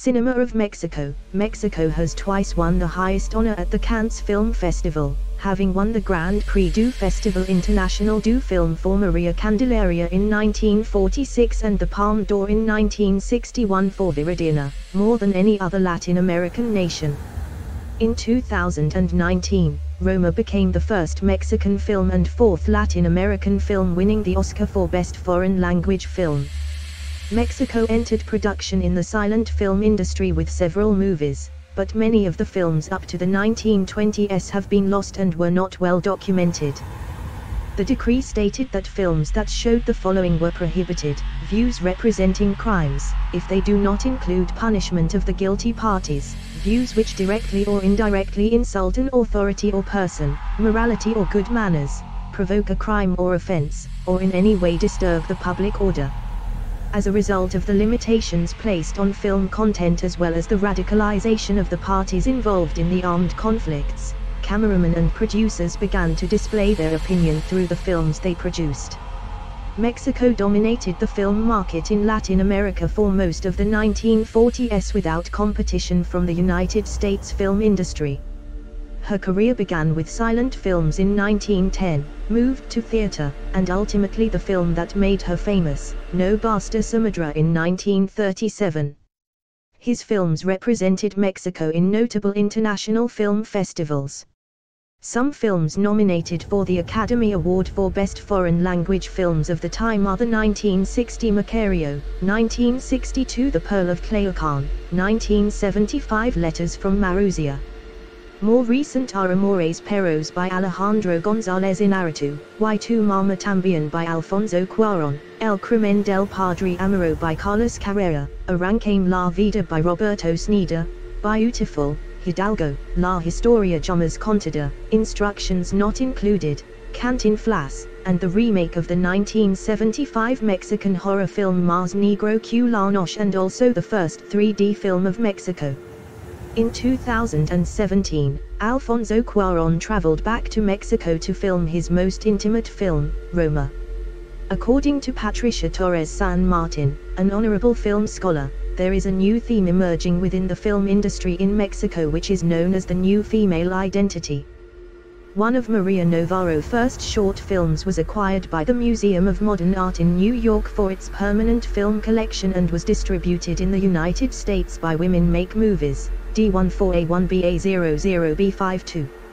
Cinema of Mexico Mexico has twice won the highest honor at the Cannes Film Festival, having won the Grand Prix du Festival International du Film for Maria Candelaria in 1946 and the Palme d'Or in 1961 for Viridiana, more than any other Latin American nation. In 2019, Roma became the first Mexican film and fourth Latin American film winning the Oscar for Best Foreign Language Film. Mexico entered production in the silent film industry with several movies, but many of the films up to the 1920s have been lost and were not well documented. The decree stated that films that showed the following were prohibited, views representing crimes, if they do not include punishment of the guilty parties, views which directly or indirectly insult an authority or person, morality or good manners, provoke a crime or offense, or in any way disturb the public order as a result of the limitations placed on film content as well as the radicalization of the parties involved in the armed conflicts, cameramen and producers began to display their opinion through the films they produced. Mexico dominated the film market in Latin America for most of the 1940s without competition from the United States film industry. Her career began with silent films in 1910, moved to theatre, and ultimately the film that made her famous, No Basta Ser Madre in 1937. His films represented Mexico in notable international film festivals. Some films nominated for the Academy Award for Best Foreign Language Films of the time are the 1960 Macario, 1962 The Pearl of Tlayucan, 1975 Letters from Marusia, more recent are Amores Perros by Alejandro González Inarritu, Y tu Mama También by Alfonso Cuarón, El Crimen del Padre Amaro by Carlos Carrera, Arráncame la Vida by Roberto Sneider, Beautiful, Hidalgo, La Historia Jamás Contada, Instructions Not Included, Cantinflas, and the remake of the 1975 Mexican horror film Más Negro que la Noche and also the first 3D film of Mexico. In 2017, Alfonso Cuarón traveled back to Mexico to film his most intimate film, Roma. According to Patricia Torres San Martin, an honorable film scholar, there is a new theme emerging within the film industry in Mexico which is known as the new female identity. One of Maria Novaro's first short films was acquired by the Museum of Modern Art in New York for its permanent film collection and was distributed in the United States by Women Make Movies. D14A1BA00B52.